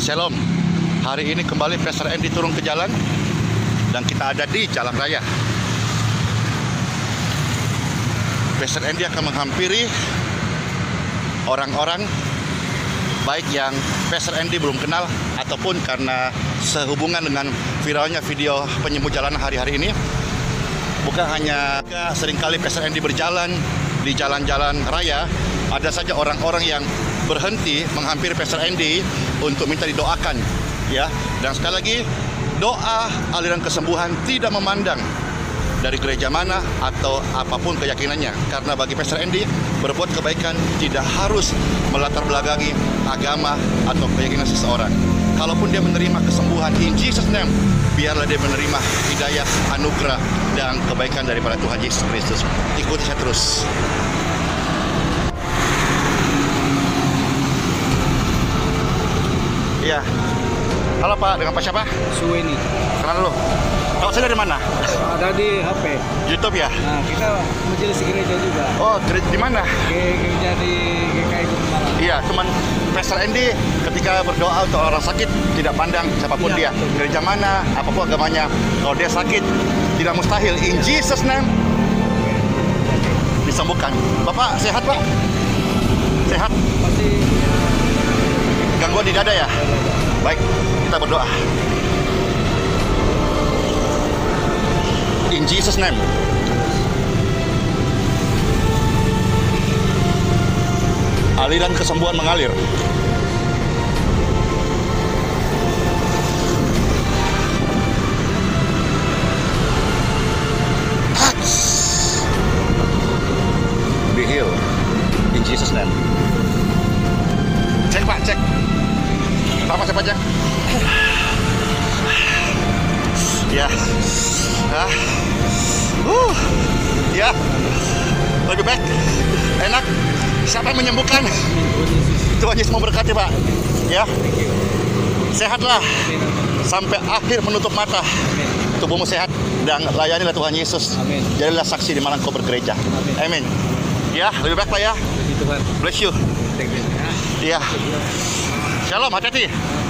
Shalom. Hari ini kembali Pastor Andy turun ke jalan dan kita ada di jalan raya. Pastor Andy akan menghampiri orang-orang baik yang Pastor Andy belum kenal ataupun karena sehubungan dengan viralnya video penyembuh jalanan hari-hari ini bukan hanya sering kali Pastor Andy berjalan di jalan-jalan raya ada saja orang-orang yang berhenti menghampiri Pastor Andy untuk minta didoakan ya. Dan sekali lagi doa aliran kesembuhan tidak memandang dari gereja mana atau apa pun keyakinannya. Karena bagi Pastor Andy berbuat kebaikan tidak harus melatar belakangi agama atau keyakinan seseorang. Kalaupun dia menerima kesembuhan in Jesus name biarlah dia menerima hidayah anugerah dan kebaikan daripada Tuhan Yesus Kristus. Ikuti saya terus Iya. Halo Pak, dengan Pak siapa? Suweni Kenal dulu. Tahu saya dari mana? ada di HP. YouTube ya? Nah kita majelis gereja juga. Oh, gereja di mana? Ge- Gereja di GKI Gunung. Iya, cuman Pastor Andy ketika berdoa untuk orang sakit tidak pandang siapa pun dia, Iya, betul. gereja mana, apa pun agamanya. Kalau dia sakit, tidak mustahil. In Jesus name disembuhkan. Bapak sehat Pak? Sehat? Masih Gangguan di dada ya? Baik, kita berdoa. In Jesus name. Aliran kesembuhan mengalir. In Jesus name. Cek pak, cek. Pertama siapa aja? Ya. Ah. Uh. Ya. Lebih baik. Enak. Siapa yang menyembuhkan? Tuhan Yesus memberkati Pak. Ya. Sehatlah sampai akhir menutup mata. Tubuhmu sehat dan layanilah Tuhan Yesus. Amin. Jadilah saksi di mana kau bergereja. Amin. Ya, lebih baik Pak ya. Bless you. Thank you. Iya. Shalom, hati-hati.